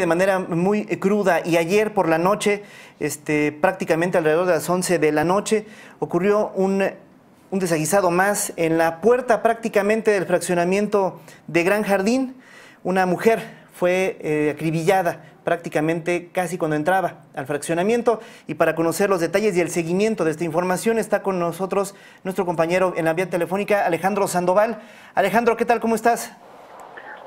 de manera muy cruda y ayer por la noche, este, prácticamente alrededor de las 11 de la noche, ocurrió un, un desaguisado más en la puerta prácticamente del fraccionamiento de Gran Jardín. Una mujer fue eh, acribillada prácticamente casi cuando entraba al fraccionamiento. Y para conocer los detalles y el seguimiento de esta información está con nosotros nuestro compañero en la vía telefónica, Alejandro Sandoval. Alejandro, ¿qué tal? ¿Cómo estás?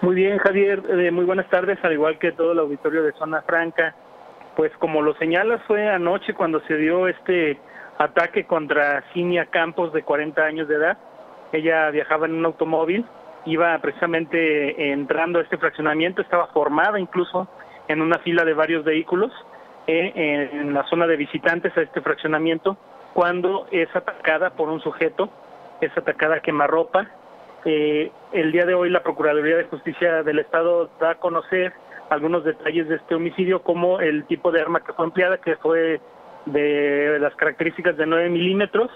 Muy bien, Javier. Eh, muy buenas tardes, al igual que todo el auditorio de Zona Franca. Pues como lo señalas, fue anoche cuando se dio este ataque contra Cinia Campos, de 40 años de edad. Ella viajaba en un automóvil, iba precisamente entrando a este fraccionamiento, estaba formada incluso en una fila de varios vehículos eh, en la zona de visitantes a este fraccionamiento, cuando es atacada por un sujeto, es atacada a quemarropa, eh, el día de hoy la Procuraduría de Justicia del Estado da a conocer algunos detalles de este homicidio, como el tipo de arma que fue empleada, que fue de las características de 9 milímetros,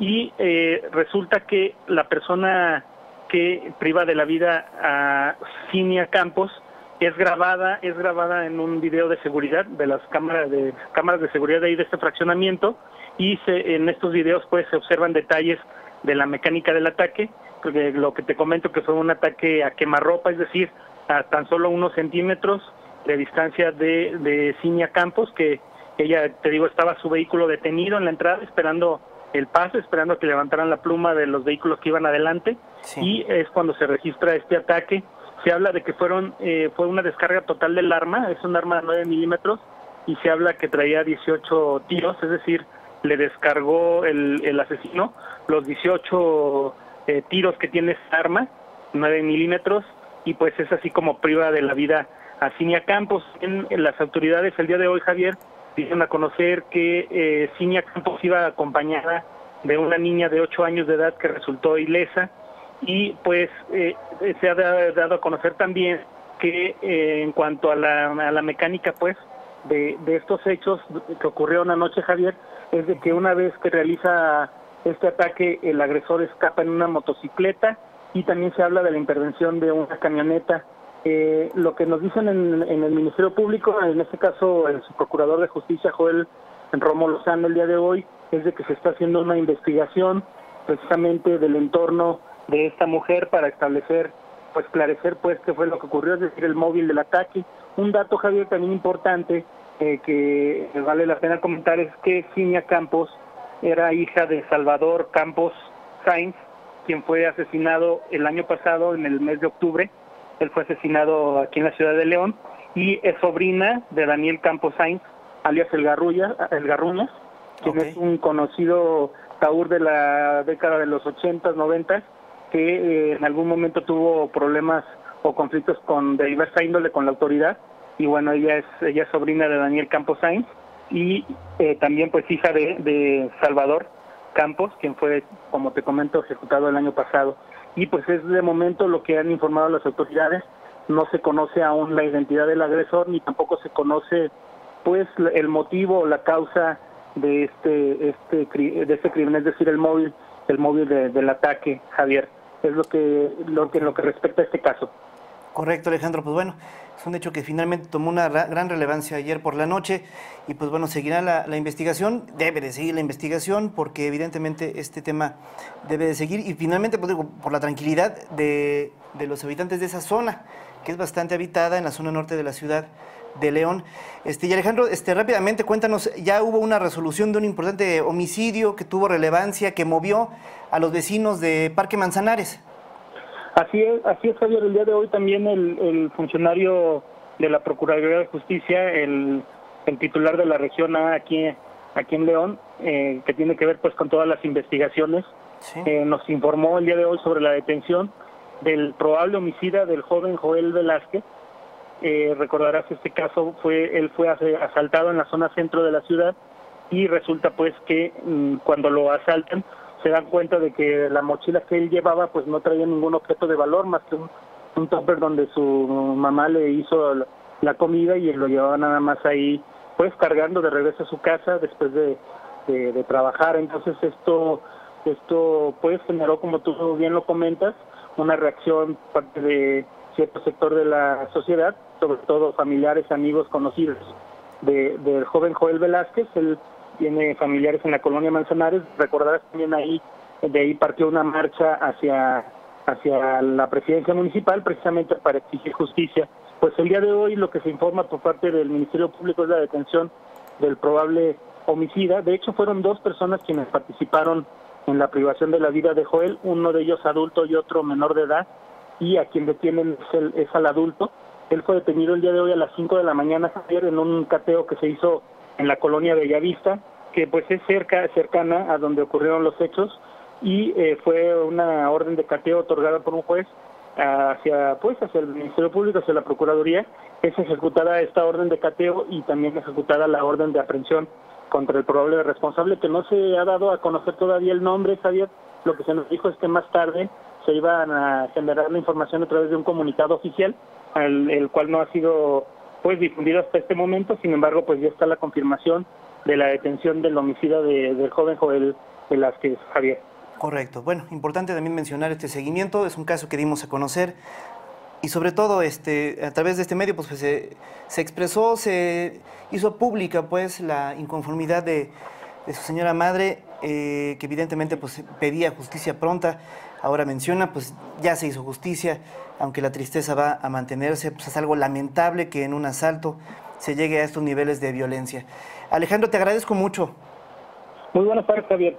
y eh, resulta que la persona que priva de la vida a Cinia Campos es grabada, es grabada en un video de seguridad de las cámaras de cámaras de seguridad de ahí de este fraccionamiento y se, en estos videos pues se observan detalles de la mecánica del ataque lo que te comento que fue un ataque a quemarropa, es decir, a tan solo unos centímetros de distancia de, de Ciña Campos, que ella, te digo, estaba su vehículo detenido en la entrada esperando el paso, esperando que levantaran la pluma de los vehículos que iban adelante, y es cuando se registra este ataque. Se habla de que fueron eh, fue una descarga total del arma, es un arma de 9 milímetros, y se habla que traía 18 tiros, es decir, le descargó el, el asesino. Los 18 eh, tiros que tiene esta arma, 9 milímetros, y pues es así como priva de la vida a Cinia Campos. Las autoridades el día de hoy, Javier, dicen a conocer que eh, Cinia Campos iba acompañada de una niña de 8 años de edad que resultó ilesa y pues eh, se ha dado a conocer también que eh, en cuanto a la, a la mecánica pues de, de estos hechos que ocurrieron anoche Javier es de que una vez que realiza este ataque el agresor escapa en una motocicleta y también se habla de la intervención de una camioneta. Eh, lo que nos dicen en, el Ministerio Público, en este caso el procurador de justicia Joel Romo Lozano el día de hoy, es de que se está haciendo una investigación precisamente del entorno de esta mujer para establecer, pues esclarecer pues qué fue lo que ocurrió, es decir, el móvil del ataque. Un dato, Javier, también importante eh, que vale la pena comentar es que Ciña Campos era hija de Salvador Campos Sainz, quien fue asesinado el año pasado, en el mes de octubre. Él fue asesinado aquí en la ciudad de León y es sobrina de Daniel Campos Sainz, alias El, Garrulla, el Garruñas, quien es un conocido taur de la década de los 80, 90, que eh, en algún momento tuvo problemas o conflictos con de diversa índole con la autoridad. Y bueno, ella es, ella es sobrina de Daniel Campos Sainz y eh, también pues hija de, de, Salvador Campos, quien fue, como te comento, ejecutado el año pasado. Y pues es de momento lo que han informado las autoridades, no se conoce aún la identidad del agresor ni tampoco se conoce pues el motivo o la causa de este este de este crimen, es decir, el móvil el móvil del ataque, Javier. Es lo que lo que lo que respecta a este caso. Correcto, Alejandro. Pues bueno, es un hecho que finalmente tomó una gran relevancia ayer por la noche y pues bueno, seguirá la, investigación, debe de seguir la investigación porque evidentemente este tema debe de seguir y finalmente pues digo, por la tranquilidad de, los habitantes de esa zona, que es bastante habitada en la zona norte de la ciudad de León. Este, y Alejandro, este, rápidamente cuéntanos, ya hubo una resolución de un importante homicidio que tuvo relevancia, que movió a los vecinos de Parque Manzanares. Así es, así es, Javier. El día de hoy también el, funcionario de la Procuraduría de Justicia, el, titular de la región A aquí, aquí en León, eh, que tiene que ver pues con todas las investigaciones, eh, nos informó el día de hoy sobre la detención del probable homicida del joven Joel Velázquez. Eh, recordarás este caso fue él fue asaltado en la zona centro de la ciudad y resulta pues que mm, cuando lo asaltan se dan cuenta de que la mochila que él llevaba pues no traía ningún objeto de valor más que un, un topper donde su mamá le hizo la, comida y él lo llevaba nada más ahí pues cargando de regreso a su casa después de, de, trabajar entonces esto esto pues generó como tú bien lo comentas una reacción parte de cierto sector de la sociedad, sobre todo familiares, amigos, conocidos del joven Joel Velázquez. Él tiene familiares en la colonia Manzanares. Recordarás también ahí, de ahí partió una marcha hacia, hacia la presidencia municipal precisamente para exigir justicia. Pues el día de hoy lo que se informa por parte del Ministerio Público es la detención del probable homicida. De hecho, fueron dos personas quienes participaron en la privación de la vida de Joel, uno de ellos adulto y otro menor de edad, y a quien detienen es, es al adulto. Él fue detenido el día de hoy a las 5 de la mañana ayer en un cateo que se hizo en la colonia Bellavista, que pues es cerca cercana a donde ocurrieron los hechos y eh, fue una orden de cateo otorgada por un juez hacia pues hacia el Ministerio Público, hacia la Procuraduría, es ejecutada esta orden de cateo y también ejecutada la orden de aprehensión contra el probable responsable, que no se ha dado a conocer todavía el nombre, Javier. Lo que se nos dijo es que más tarde se iban a generar la información a través de un comunicado oficial, el, cual no ha sido pues difundido hasta este momento, sin embargo pues ya está la confirmación de la detención del homicida de, del joven Joel Velázquez Javier. Correcto. Bueno, importante también mencionar este seguimiento, es un caso que dimos a conocer y sobre todo este, a través de este medio pues, se, se, expresó, se hizo pública pues la inconformidad de, de su señora madre, eh, que evidentemente pues, pedía justicia pronta, ahora menciona, pues ya se hizo justicia, aunque la tristeza va a mantenerse, pues es algo lamentable que en un asalto se llegue a estos niveles de violencia. Alejandro, te agradezco mucho. Muy buenas tardes, Javier.